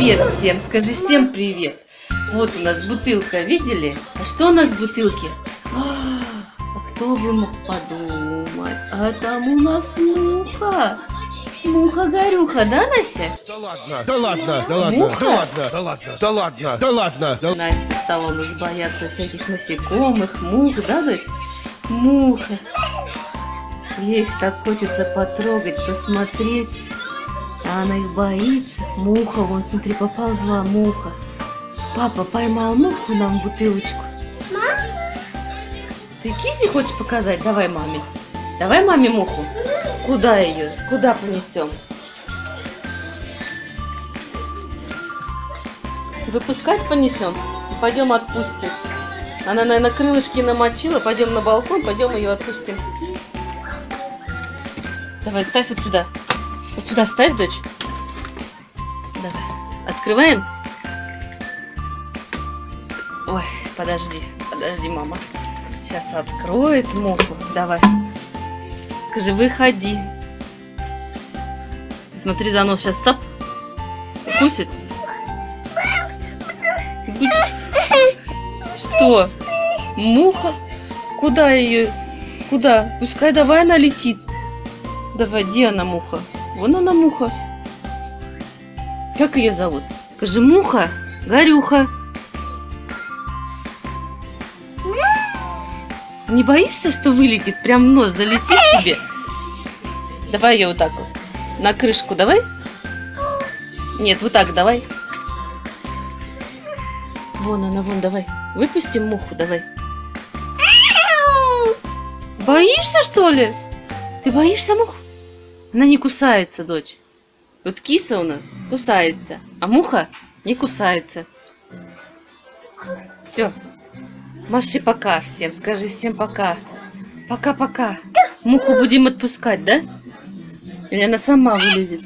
Привет всем, скажи всем привет. Вот у нас бутылка, видели? А что у нас в бутылке? А, кто бы мог подумать? А там у нас муха. Муха-горюха, да, Настя? Да ладно, да ладно, да ладно, Муха? да ладно, да ладно, да ладно, да ладно, да Настя стала у нас бояться всяких насекомых, мух, да, дочь? Муха. Ей их так хочется потрогать, посмотреть. А она их боится. Муха, вон, смотри, поползла муха. Папа поймал муху нам в бутылочку. Ты киси хочешь показать? Давай маме. Давай маме муху. Куда ее? Куда понесем? Выпускать понесем? Пойдем отпустим. Она, наверное, крылышки намочила. Пойдем на балкон, пойдем ее отпустим. Давай, ставь вот сюда. Вот сюда ставь, дочь. Давай. Открываем? Ой, подожди, подожди, мама. Сейчас откроет муху. Давай. Скажи, выходи. Смотри, за нос сейчас цап. Укусит. Что? Муха? Куда ее? Куда? Пускай давай она летит. Давай, где она муха? Вон она муха. Как ее зовут? Скажи, муха, горюха. Не боишься, что вылетит? Прям нос залетит тебе? Давай ее вот так вот. На крышку давай. Нет, вот так давай. Вон она, вон, давай. Выпустим муху, давай. Боишься, что ли? Ты боишься мух? Она не кусается, дочь. Вот киса у нас кусается, а муха не кусается. Все. Маши пока всем. Скажи всем пока. Пока-пока. Муху будем отпускать, да? Или она сама вылезет?